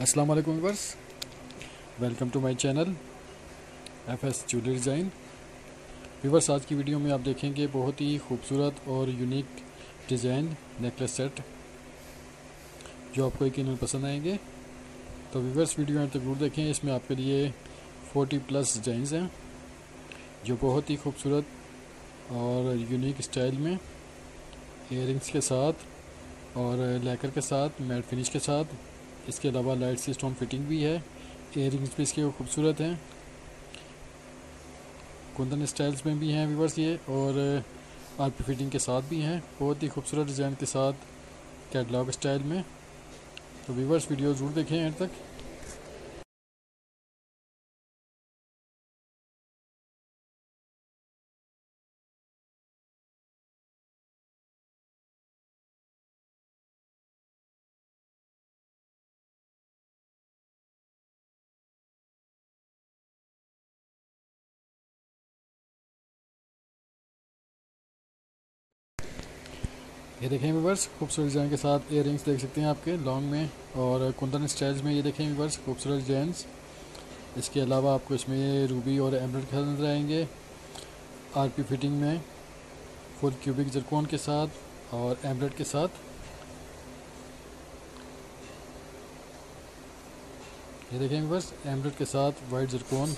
السلام علیکم viewers welcome to my channel F S jewellery design. Viewers آج کی ویڈیو میں آپ دیکھیں گے بہت ہی خوبصورت اور یونیک ڈیزائن نیکلس سیٹ جو آپ کو یقیناً پسند آئیں گے۔ تو ویورس ویڈیو تک ضرور دیکھیں، اس میں آپ کے لیے فورٹی پلس ڈیزائنز ہیں جو بہت ہی خوبصورت اور یونیک اسٹائل میں ایئر رنگس کے ساتھ اور لیکر کے ساتھ، میٹ فنش کے ساتھ اس کے علاوہ لائٹ سی فٹنگ بھی ہے۔ ایئر رنگس بھی اس کے خوبصورت ہیں۔ کندن اسٹائلس میں بھی ہیں ویورس یہ اور آر پی فٹنگ کے ساتھ بھی ہیں۔ بہت ہی خوبصورت ڈیزائن کے ساتھ کیٹلاگ اسٹائل میں۔ تو ویورس ویڈیو ضرور دیکھیں اینڈ تک۔ یہ دیکھیں ویورس خوبصورت ڈیزائن کے ساتھ ایئر رنگس دیکھ سکتے ہیں آپ کے لانگ میں اور کندن اسٹائلز میں یہ دیکھیں ویورس خوبصورت ڈیزائنس اس کے علاوہ آپ کو اس میں روبی اور ایمبرڈ کے ساتھ نظر آئیں گے۔ آر پی فٹنگ میں فل کیوبک زرکون کے ساتھ اور ایمبرڈ کے ساتھ۔ یہ دیکھیں ویورس ایمبرڈ کے ساتھ وائٹ زرکون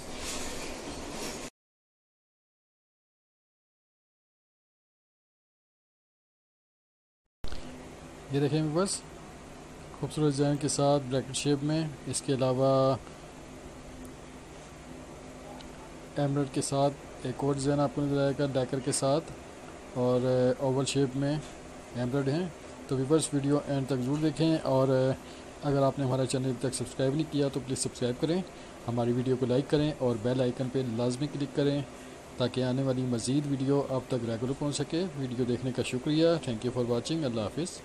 یہ دیکھیں بس، خوبصورت ڈیزائن کے ساتھ بریکٹ شیپ میں، اس کے علاوہ ایمرڈ کے ساتھ ایک اور ڈیزائن آپ کو نظر آئے گا، ڈیکر کے ساتھ، اور اوول شیپ میں ایمبرڈ ہیں۔ تو ویورس ویڈیو اینڈ تک ضرور دیکھیں، اور اگر آپ نے ہمارا چینل تک سبسکرائب نہیں کیا تو پلیز سبسکرائب کریں۔ ہماری ویڈیو کو لائک کریں اور بیل آئیکن پہ لازمی کلک کریں تاکہ آنے والی مزید ویڈیو آپ تک ریگولر پہنچ سکے۔ ویڈیو دیکھنے کا شکریہ۔ تھینک یو فار واچنگ اللہ حافظ۔